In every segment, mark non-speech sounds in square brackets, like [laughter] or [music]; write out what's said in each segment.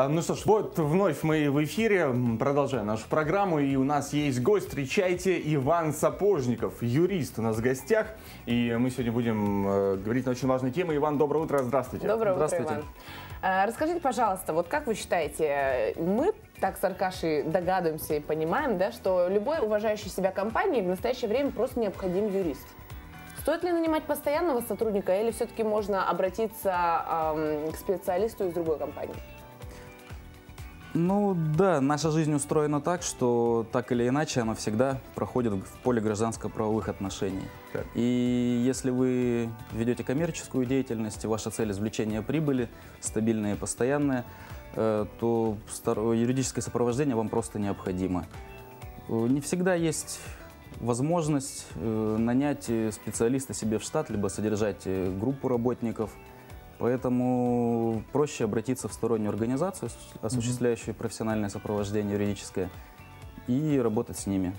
А, Ну что ж, вот вновь мы в эфире, продолжаем нашу программу, и у нас есть гость, встречайте, Иван Сапожников, юрист у нас в гостях, и мы сегодня будем э, говорить на очень важную тему. Иван, доброе утро, здравствуйте. Доброе утро, Здравствуйте. Иван. А, Расскажите, пожалуйста, вот как вы считаете, мы так с Аркашей догадываемся и понимаем, да, что любой уважающий себя компании в настоящее время просто необходим юрист. Стоит ли нанимать постоянного сотрудника или все-таки можно обратиться ам, к специалисту из другой компании? Ну да, наша жизнь устроена так, что так или иначе она всегда проходит в поле гражданско-правовых отношений. Так. И если вы ведете коммерческую деятельность, и ваша цель извлечения прибыли, стабильная и постоянная, э, то юридическое сопровождение вам просто необходимо. Э, Не всегда есть возможность э, нанять специалиста себе в штат, либо содержать группу работников. Поэтому проще обратиться в стороннюю организацию, ос- осуществляющую профессиональное сопровождение юридическое, и работать с ними.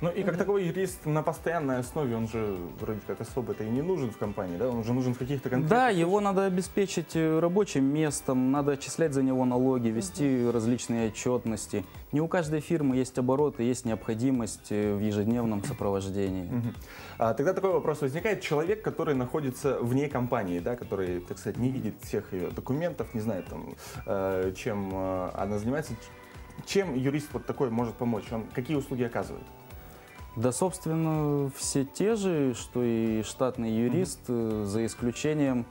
Ну и как такой юрист на постоянной основе, он же вроде как особо-то и не нужен в компании, да? Он же нужен в каких-то конкретных... Да, его надо обеспечить э, рабочим местом, надо отчислять за него налоги, вести различные отчетности. Не у каждой фирмы есть обороты, есть необходимость э, в ежедневном сопровождении. Мгм. А, тогда такой вопрос возникает. Человек, который находится вне компании, да, который, так сказать, не видит всех ее документов, не знает, там, э, чем она занимается, чем юрист вот такой может помочь? Он какие услуги оказывает? Да, собственно, все те же, что и штатный юрист, э, за исключением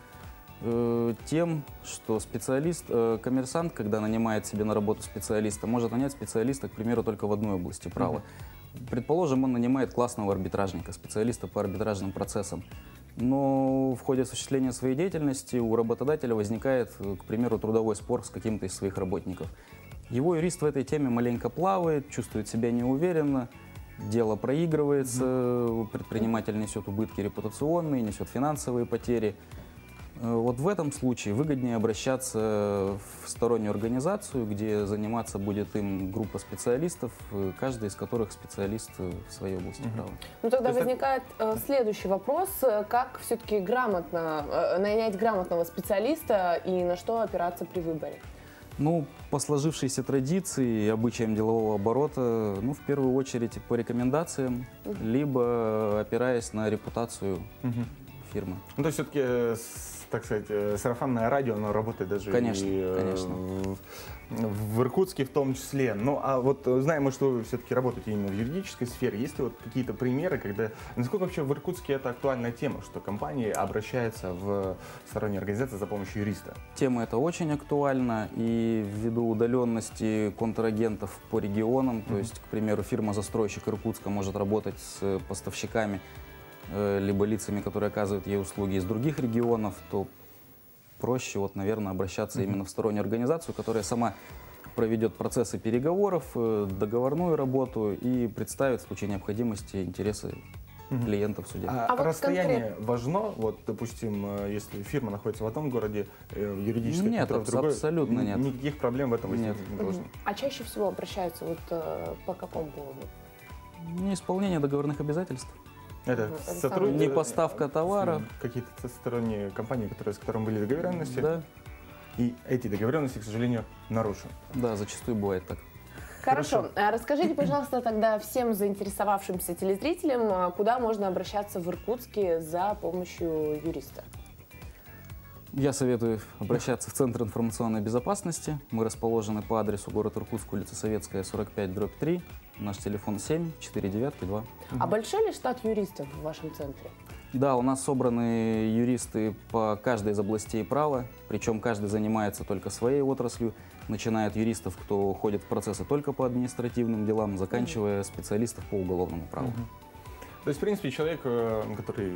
э, тем, что специалист, э, коммерсант, когда нанимает себе на работу специалиста, может нанять специалиста, к примеру, только в одной области права. Предположим, он нанимает классного арбитражника, специалиста по арбитражным процессам. Но в ходе осуществления своей деятельности у работодателя возникает, э, к примеру, трудовой спор с каким-то из своих работников. Его юрист в этой теме маленько плавает, чувствует себя неуверенно, дело проигрывается, предприниматель несет убытки репутационные, несет финансовые потери. Э, Вот в этом случае выгоднее обращаться в стороннюю организацию, где заниматься будет им группа специалистов, э, каждый из которых специалист э, в своей области права. Ну тогда То так- возникает э, следующий вопрос, как все-таки грамотно нанять грамотного специалиста и на что опираться при выборе? Ну, по сложившейся традиции и обычаям делового оборота, ну, в первую очередь по рекомендациям, либо опираясь на репутацию фирмы. Ну, то есть все-таки, так сказать, э, сарафанное радио, оно работает даже Конечно, и, э, конечно. в- Иркутске в том числе. Ну, а вот э, знаем мы, что вы все-таки работаете именно в юридической сфере. Есть ли вот какие-то примеры, когда... Насколько вообще в Иркутске это актуальная тема, что компании обращаются в сторонние организации за помощью юриста? Тема эта очень актуальна, и ввиду удаленности контрагентов по регионам, то есть, к примеру, фирма-застройщик Иркутска может работать с поставщиками, либо лицами, которые оказывают ей услуги из других регионов, то проще, вот, наверное, обращаться именно в стороннюю организацию, которая сама проведет процессы переговоров, э, договорную работу и представит в случае необходимости интересы клиентов в суде. А, А вот расстояние важно? Вот, допустим, э, если фирма находится в одном городе, э, юридическая Нет, контора в абс- другой, абсолютно нет. Никаких проблем в этом Нет. не должно. А чаще всего обращаются вот э, по какому поводу? Неисполнение договорных обязательств. Это Мгм, это сотруд- самое- Не поставка товара. Какие-то сторонние компании, которые, с которыми были договоренности, Да, и эти договоренности, к сожалению, нарушены. да, зачастую бывает так. Хорошо. А Расскажите, пожалуйста, тогда всем заинтересовавшимся телезрителям, а, куда можно обращаться в Иркутске за помощью юриста? Я советую обращаться в Центр информационной безопасности. Мы расположены по адресу город Иркутск, улица Советская, 45, дробь 3. Наш телефон 7 49 2. А большой ли штат юристов в вашем центре? Да, у нас собраны юристы по каждой из областей права, причем каждый занимается только своей отраслью, начиная от юристов, кто ходит в процессы только по административным делам, заканчивая специалистов по уголовному праву. То есть, в принципе, человек, э, который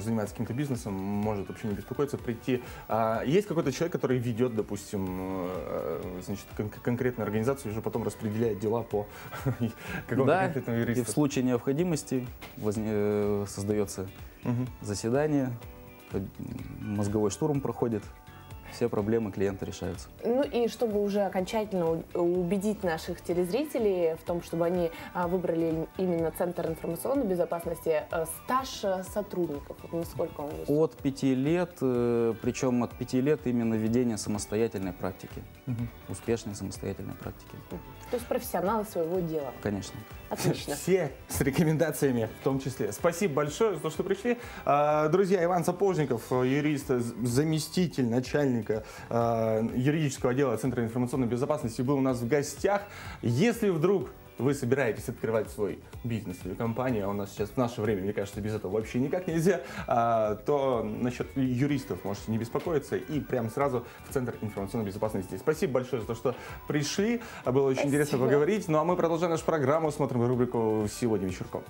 занимается каким-то бизнесом, может вообще не беспокоиться, прийти. А есть какой-то человек, который ведет, допустим, э, значит, кон- конкретную организацию и уже потом распределяет дела по [laughs] какому-то Да, конкретному и в юристу. случае необходимости э, создается заседание, мозговой штурм проходит, все проблемы клиента решаются. Ну и чтобы уже окончательно убедить наших телезрителей в том, чтобы они а, выбрали именно Центр информационной безопасности, э, стаж э, сотрудников, вот насколько он высок? От пяти лет, э, причем от пяти лет именно ведение самостоятельной практики, успешной самостоятельной практики, То есть профессионалы своего дела. конечно. Отлично. [laughs] Все с рекомендациями в том числе. Спасибо большое за то, что пришли. А, Друзья, Иван Сапожников, юрист, заместитель начальника э, юридического отдела Центра информационной безопасности, был у нас в гостях. Если вдруг вы собираетесь открывать свой бизнес или компанию, а у нас сейчас в наше время, мне кажется, без этого вообще никак нельзя, а, то насчет юристов можете не беспокоиться и прям сразу в Центр информационной безопасности. Спасибо большое за то, что пришли. Было очень интересно Спасибо. поговорить. Ну а мы продолжаем нашу программу, смотрим рубрику «Сегодня вечерком».